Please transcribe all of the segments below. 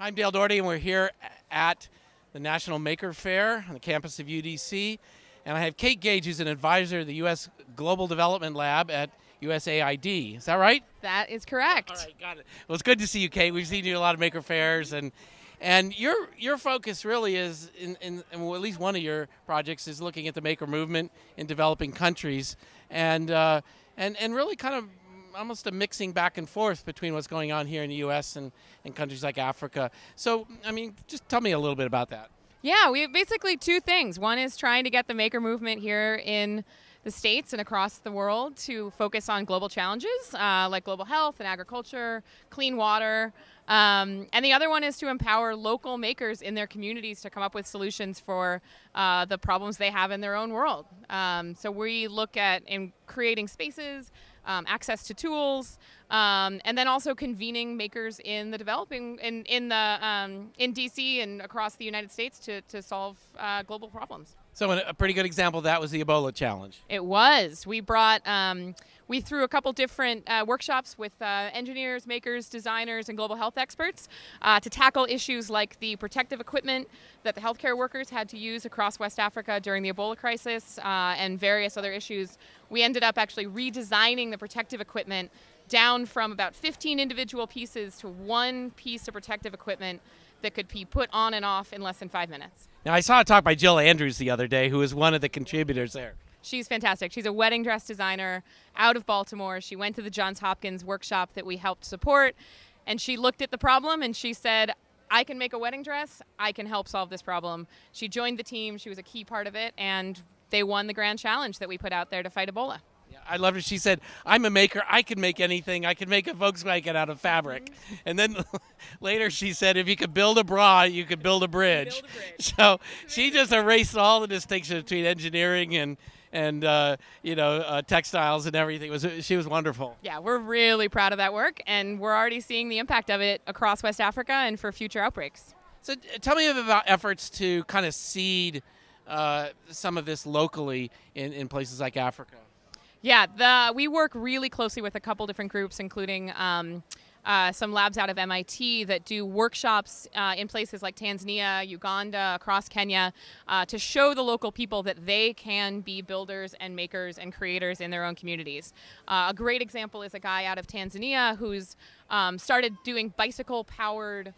I'm Dale Dougherty, and we're here at the National Maker Faire on the campus of UDC. And I have Kate Gage, who's an advisor to the U.S. Global Development Lab at USAID. Is that right? That is correct. All right, got it. Well, it's good to see you, Kate. We've seen you at a lot of Maker Faires, and and your your focus really is in, in, in well, at least one of your projects is looking at the maker movement in developing countries, and uh, and and really kind of almost a mixing back and forth between what's going on here in the U.S. and, and countries like Africa. So, I mean, just tell me a little bit about that. Yeah, we have basically two things. One is trying to get the maker movement here in the states and across the world to focus on global challenges uh, like global health and agriculture, clean water. Um, and the other one is to empower local makers in their communities to come up with solutions for uh, the problems they have in their own world. Um, so we look at in creating spaces, um, access to tools, um, and then also convening makers in the developing in in the um, in DC and across the United States to to solve uh, global problems. So a pretty good example of that was the Ebola challenge. It was. We brought, um, we threw a couple different uh, workshops with uh, engineers, makers, designers, and global health experts uh, to tackle issues like the protective equipment that the healthcare workers had to use across West Africa during the Ebola crisis uh, and various other issues. We ended up actually redesigning the protective equipment down from about 15 individual pieces to one piece of protective equipment that could be put on and off in less than five minutes. Now, I saw a talk by Jill Andrews the other day, who was one of the contributors there. She's fantastic. She's a wedding dress designer out of Baltimore. She went to the Johns Hopkins workshop that we helped support, and she looked at the problem and she said, I can make a wedding dress. I can help solve this problem. She joined the team. She was a key part of it, and they won the grand challenge that we put out there to fight Ebola. I loved it. She said, "I'm a maker. I can make anything. I can make a Volkswagen out of fabric." Mm-hmm. And then later she said, "If you could build a bra, you could build a bridge." Build a bridge. So she just erased all the distinction between engineering and and uh, you know uh, textiles and everything. It was she was wonderful. Yeah, we're really proud of that work, and we're already seeing the impact of it across West Africa and for future outbreaks. So tell me about efforts to kind of seed uh, some of this locally in, in places like Africa. Yeah, the, we work really closely with a couple different groups, including um, uh, some labs out of MIT that do workshops uh, in places like Tanzania, Uganda, across Kenya, uh, to show the local people that they can be builders and makers and creators in their own communities. Uh, a great example is a guy out of Tanzania who's um, started doing bicycle powered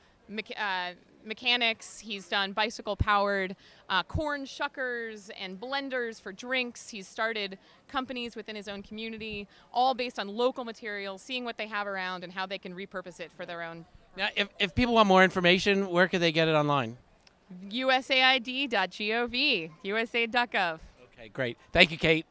mechanics. He's done bicycle powered uh, corn shuckers and blenders for drinks. He's started companies within his own community, all based on local materials, seeing what they have around and how they can repurpose it for their own. Now, if, if people want more information, where can they get it online? USAID.gov, USAID.gov. Okay, great. Thank you, Kate.